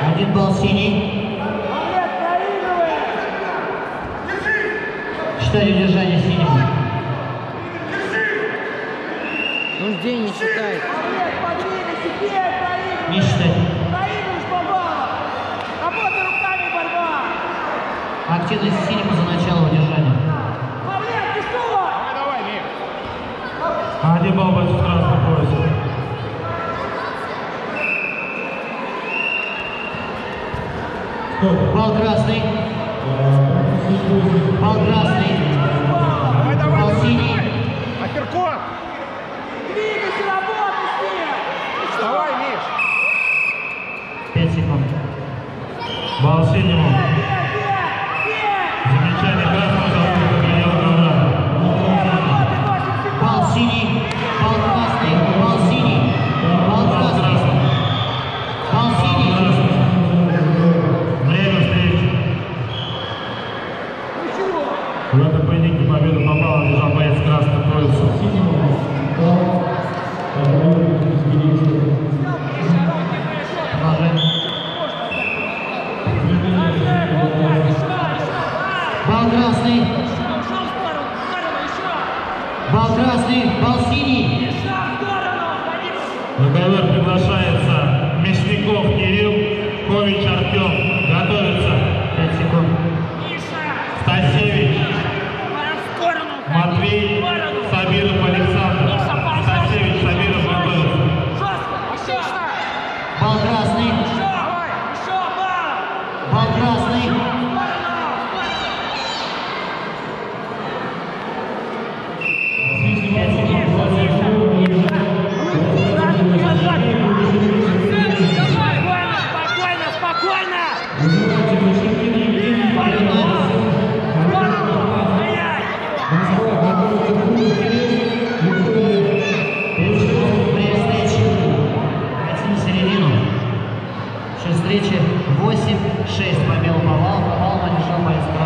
Один балл синий. Считали удержание синему. Он день не считает. Не считать. Работа руками, борьба! Активность синему за начало удержания. Один балл против красного пояса. Бал красный. Бал красный. Давай, давай, Бал давай. синий. Апперкот. Двигайся, работай с ним! Давай, Миш. 5 секунд. Балл синему. Пять, пять, пять! Замечание красного за прием удара. Работай, восемь секунд! Бал синий. Бал красный. Бал синий. Бал красный. Бал синий. Время встречи. Ничего! Поединке победу попал лежал боец пояса. Продолжаем. Бал красный. Бал красный. Бал синий. Еще в сторону! Ходи! На ковер приглашается Мясников Кирилл, Кович Артем. Красный. Еще! Давай! Еще! Бал! Бал красный. В сторону! В сторону! Спокойно, спокойно! встречи 8-6. Побил Павал, Павал, Манишан, Майскра.